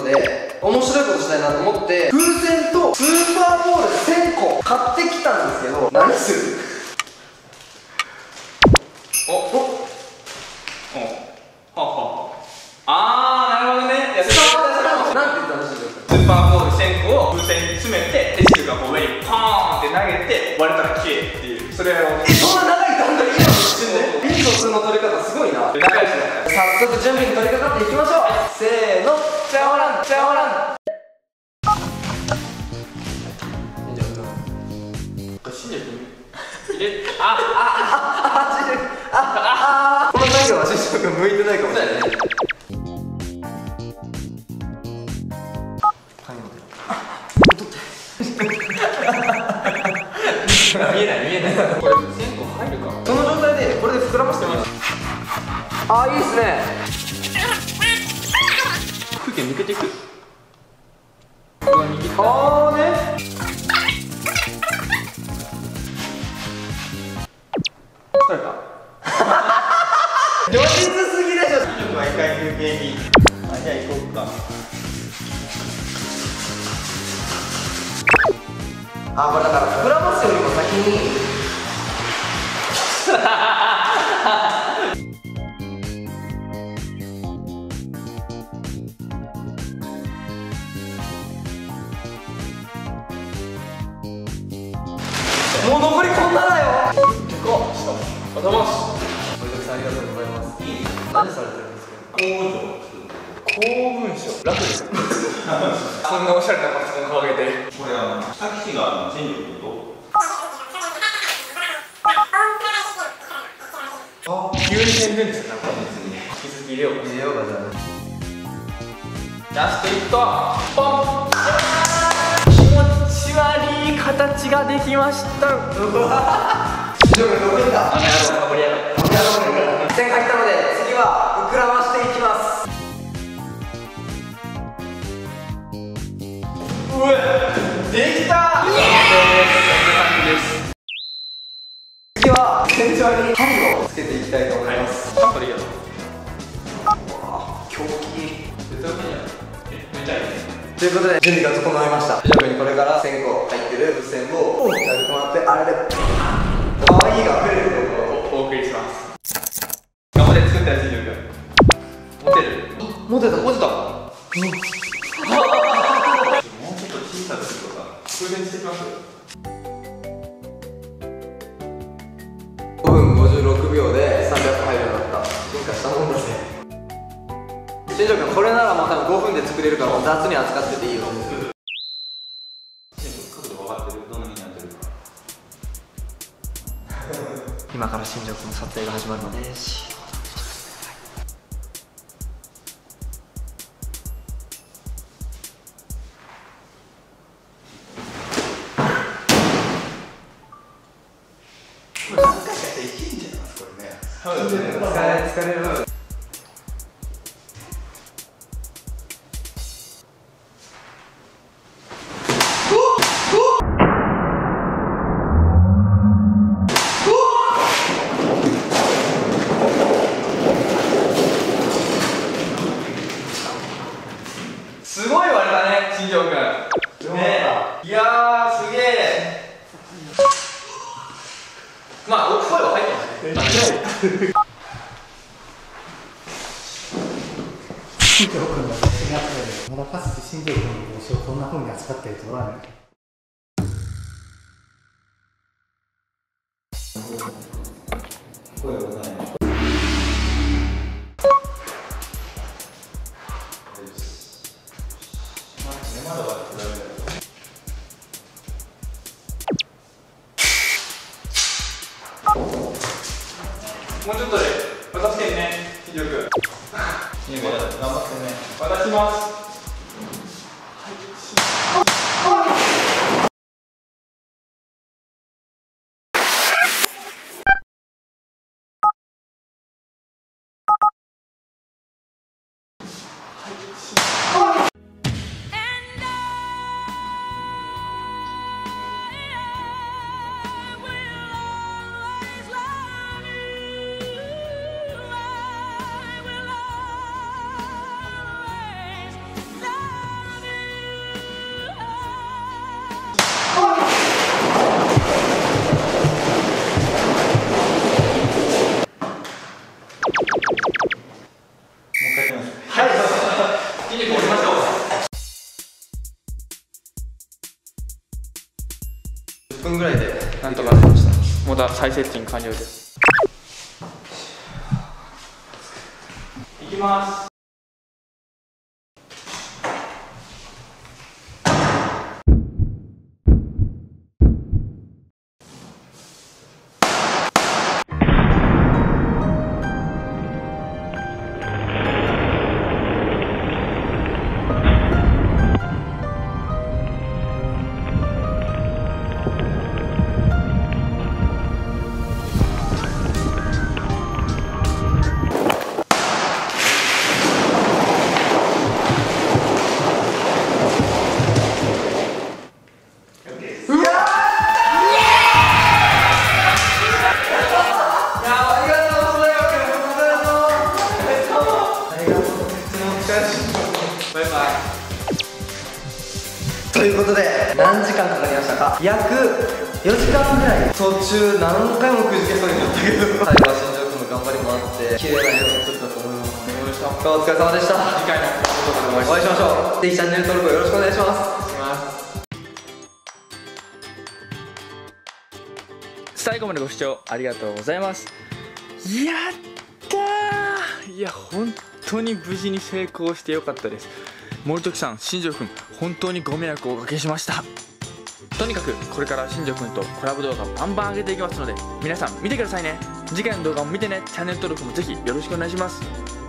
ことで面白いことしたいなと思って風船とスーパーボール1000個買ってきたんですけど何する？おおおははあーなるほどね。いや伝わったなんて言ったしスーパーボール1000個を風船に詰めてテシルがこう上にポーンって投げて割れたら消えっていう。それを。えそんな長い段取り今の？一瞬で1と数の取り方すごいな。仲良しだよ早速準備に取り掛かっていきましょう。せーの。チャオラン。チャオラン。入れあこの作業は師匠君向いてないかもしれない見えない見えないこれ1000個入るあーいいっすね。空気抜けていく？あーね。疲れた。如実すぎでしょ毎回休憩に。あじゃあ行こうか。あこれだから膨らますよりも先にした。おざます森崎さんありがとうございます何されてるんですか公文書楽ですそんなおしゃれなパソコンを掲げてこれあの。下騎士があの。戦力とあ急に宣伝ですよなんか気づき入れよう入れようかじゃラストヒットポン気持ち悪い形ができましたあ非常に残りだあの野郎かぶりやがって線入った。ので次は膨らましていきますうえできた。次は天井に針をつけていきた。いと思います、パンパでいいやろ狂気絶対いいやえめっちゃいいねということで準備が整いました。ジャブにこれから1000個入ってる付箋をいが溢れるところお送りします頑張って作った。やついる持てる持てた。持てた。もうちょっと小さくするとか風船してきます5分56秒で300入るようになった。進化した。もんだぜ新庄君これならもう多分5分で作れるから雑に扱ってていいよから新庄君の撮影が始まるので。疲れる。新庄君の4月でまだかつて新庄君の帽子をこんなふうに扱ってるとおらない声が出さないちょっとで渡してね新庄君新庄君頑張ってね。渡します10分ぐらいでなんとかなりましたまた再セッティング完了です。いきますということで何時間かかりましたか？約4時間ぐらい。途中何回もくじけそうになったけど。最後は新庄君の頑張りもあって綺麗な映像撮ったと思います。お疲れ様でした。次回の動画でおお会い会いしましょう。ぜひチャンネル登録よろしくお願いします。ます。最後までご視聴ありがとうございます。やったー。いや本当に無事に成功してよかったです。森時さん新庄君本当にご迷惑をおかけしました。とにかくこれから新庄君とコラボ動画バンバン上げていきますので皆さん見てくださいね。次回の動画も見てね。チャンネル登録もぜひよろしくお願いします。